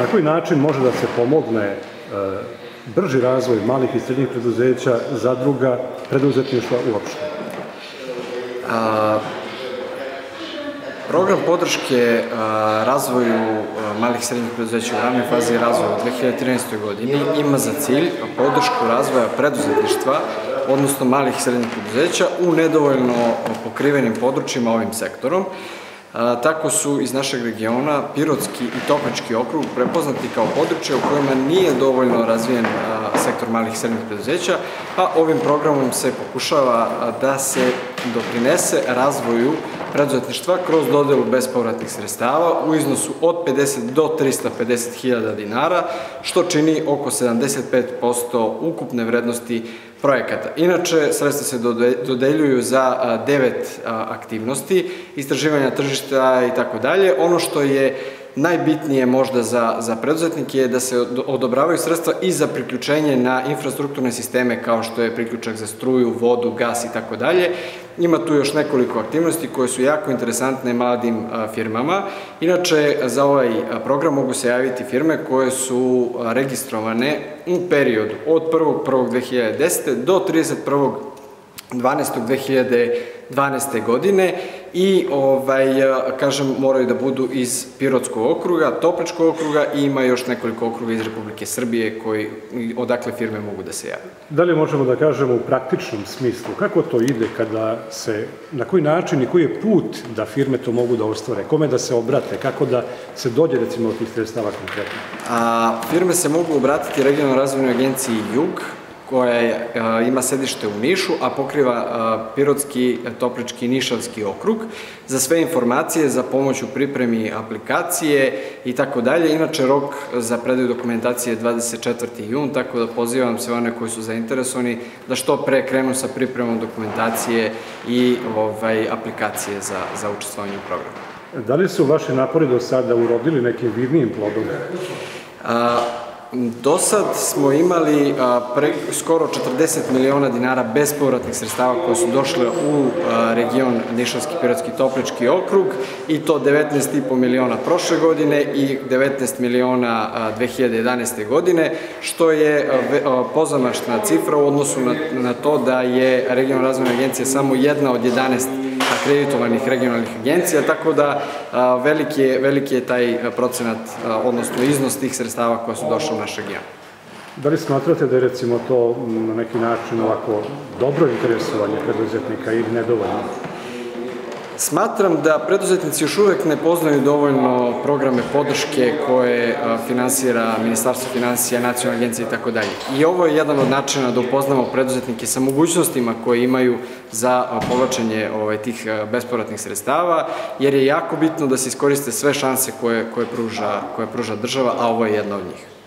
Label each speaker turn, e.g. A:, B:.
A: na koji način može da se pomogne e, brži razvoj malih i srednjih preduzeća, zadruga, preduzetništva uopšte? A,
B: program podrške a, razvoju malih i srednjih preduzeća u ranoj fazi razvoja u 2013. godini ima za cilj podršku razvoja preduzetništva, odnosno malih i srednjih preduzeća u nedovoljno pokrivenim područjima ovim sektorom, tako su iz našeg regiona Pirotski i Toplički okrug prepoznati kao područje u kojima nije dovoljno razvijen sektor malih i srednjih preduzeća, a ovim programom se pokušava da se doprinese razvoju preduzetništva kroz dodelu bespovratnih sredstava u iznosu od 50 do 350 hiljada dinara, što čini oko 75% ukupne vrednosti projekata. Inače, sredstva se dodeljuju za devet aktivnosti, istraživanja tržišta i tako dalje. Ono što je najbitnije možda za, za preduzetnike je da se odobravaju sredstva i za priključenje na infrastrukturne sisteme kao što je priključak za struju, vodu, gas i tako dalje. Ima tu još nekoliko aktivnosti koje su jako interesantne mladim firmama. Inače, za ovaj program mogu se javiti firme koje su registrovane u periodu od 1.1.2010. do 31. 12. godine i ovaj, kažem moraju da budu iz Pirotskog okruga, Topličkog okruga i ima još nekoliko okruga iz Republike Srbije koji, odakle firme mogu da se javaju.
A: Da li možemo da kažemo u praktičnom smislu kako to ide kada se, na koji način i koji je put da firme to mogu da ostvare, kome da se obrate, kako da se dođe recimo od tih sredstava konkretno?
B: A, firme se mogu obratiti regionalnoj razvojnoj agenciji JUG, koja je, ima sedište u Nišu, a pokriva Pirotski, Toplički i Nišavski okrug. Za sve informacije, za pomoć u pripremi aplikacije i tako dalje. Inače, rok za predaju dokumentacije je 24. jun, tako da pozivam sve one koji su zainteresovani da što pre krenu sa pripremom dokumentacije i ovaj, aplikacije za, za učestvovanje u programu.
A: Da li su vaše napori do sada urodili nekim vidnijim plodom?
B: A, Do sad smo imali pre, skoro 40 miliona dinara bespovratnih sredstava koje su došle u region Nišavski, Pirotski, Toplički okrug i to 19,5 miliona prošle godine i 19 miliona a, 2011. godine, što je pozamašna cifra u odnosu na, na to da je regionalna razvojna agencija samo jedna od 11 akreditovanih regionalnih agencija, tako da veliki je, taj procenat, odnosno iznos tih sredstava koja su došle u naš region.
A: Da li smatrate da je recimo to na neki način ovako dobro interesovanje preduzetnika ili nedovoljno?
B: Smatram da preduzetnici još uvek ne poznaju dovoljno programe podrške koje finansira Ministarstvo financija, nacionalna agencija i tako dalje. I ovo je jedan od načina da upoznamo preduzetnike sa mogućnostima koje imaju za povlačenje ovaj, tih bespovratnih sredstava, jer je jako bitno da se iskoriste sve šanse koje, koje, pruža, koje pruža država, a ovo je jedna od njih.